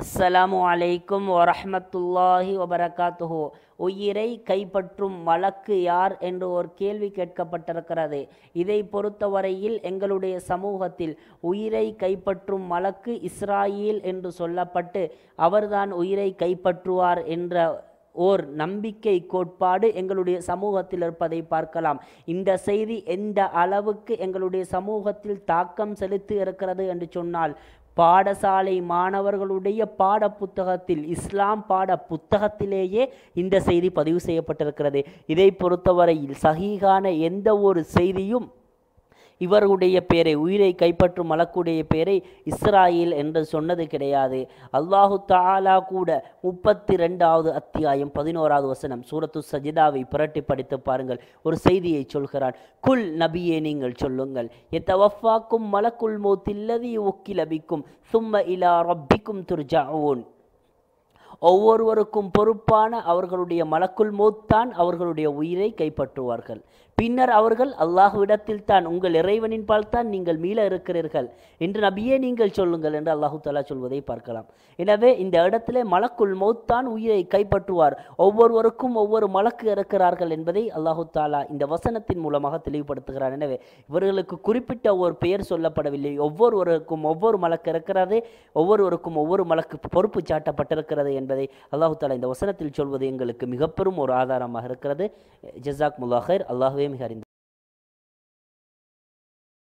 அஸ்ஸலாமு அலைக்கும் வரஹ்மத்துல்லாஹி வபரகாத்துஹோ. உயிரை கைப்பற்றும் வழக்கு யார் என்று ஒரு கேள்வி கேட்கப்பட்டிருக்கிறது. இதை பொறுத்தவரையில் எங்களுடைய சமூகத்தில் உயிரை கைப்பற்றும் வழக்கு இஸ்ராயில் என்று சொல்லப்பட்டு அவர்தான் உயிரை கைப்பற்றுவார் என்ற ஓர் நம்பிக்கை கோட்பாடு எங்களுடைய சமூகத்தில் இருப்பதை பார்க்கலாம். இந்த செய்தி எந்த அளவுக்கு எங்களுடைய சமூகத்தில் தாக்கம் செலுத்தி இருக்கிறது என்று சொன்னால் பாடசாலை மாணவர்களுடைய பாட புத்தகத்தில் இஸ்லாம் பாட புத்தகத்திலேயே இந்த செய்தி பதிவு செய்யப்பட்டிருக்கிறது. இதை பொறுத்தவரையில் சகிகான எந்த ஒரு செய்தியும் இவருடைய பேரை உயிரை கைப்பற்றும் மலக்குடைய பேரை இஸ்ராயில் என்று சொன்னது கிடையாது. அல்லாஹு தாலா கூட முப்பத்தி ரெண்டாவது அத்தியாயம் பதினோராவது வசனம் சூரத்து சஜிதாவை புரட்டி படித்து பாருங்கள். ஒரு செய்தியை சொல்கிறான். குல் நபியே நீங்கள் சொல்லுங்கள். எத்தவஃபாக்கும் மலக்குல் மௌத்தில்லதி ஒக்கிலபிக்கும் சும்ம இலா ரப்பிக்கும் துர்ஜாவோன் ஒவ்வொருவருக்கும் பொறுப்பான அவர்களுடைய மலக்குள் மூத்தான் அவர்களுடைய உயிரை கைப்பற்றுவார்கள். பின்னர் அவர்கள் அல்லாஹுவிடத்தில் தான் உங்கள் இறைவனின் பால் தான் நீங்கள் மீள இருக்கிறீர்கள் என்று நபியே நீங்கள் சொல்லுங்கள் என்று அல்லாஹு தாலா சொல்வதை பார்க்கலாம். எனவே இந்த இடத்திலே மலக்குள் மௌத்தான் உயிரை கைப்பற்றுவார். ஒவ்வொருவருக்கும் ஒவ்வொரு மலக்கு இறக்கிறார்கள் என்பதை அல்லாஹு தாலா இந்த வசனத்தின் மூலமாக தெளிவுபடுத்துகிறார் எனவே இவர்களுக்கு குறிப்பிட்ட ஒரு பெயர் சொல்லப்படவில்லை. ஒவ்வொருவருக்கும் ஒவ்வொரு மலக்கு இருக்கிறது ஒவ்வொருவருக்கும் ஒவ்வொரு மலக்கு பொறுப்பு சாட்டப்பட்டிருக்கிறது என்பதை அல்லாஹு தாலா இந்த வசனத்தில் சொல்வது எங்களுக்கு மிகப்பெரும் ஒரு ஆதாரமாக இருக்கிறது. ஜசாக் முல்லாஹர் அல்லாஹுவே time here in